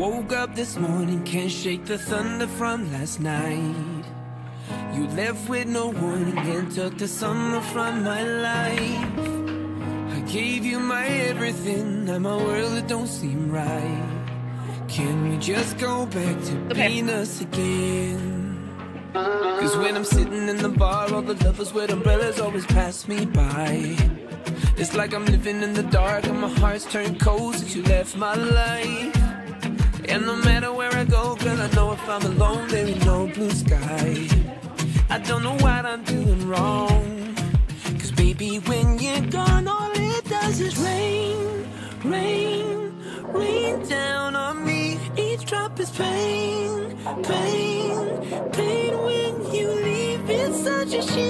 woke up this morning, can't shake the thunder from last night. You left with no warning and took the summer from my life. I gave you my everything, now my world it don't seem right. Can we just go back to being us again? Cause when I'm sitting in the bar, all the lovers with umbrellas always pass me by. It's like I'm living in the dark and my heart's turned cold since you left my life. And no matter where I go, girl, I know if I'm alone, there ain't no blue sky. I don't know what I'm doing wrong. Cause baby, when you're gone, all it does is rain, rain, rain down on me. Each drop is pain, pain, pain. When you leave, it's such a shame.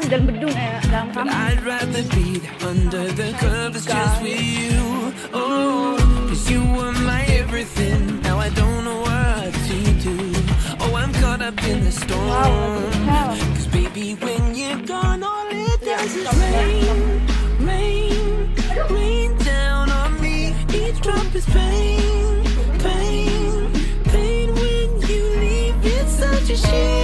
the arms of someone new. Bukan kamar dalam gedung. Eh, dalam kamar. I'd rather be under the covers just with you. Oh, cause you were my everything. Now I don't know what to do. Oh, I'm caught up in the storm. Cause baby, when you're gone, all it does is rain, rain, rain down on me. Each drop is pain, pain, pain. When you leave, it's such a shame.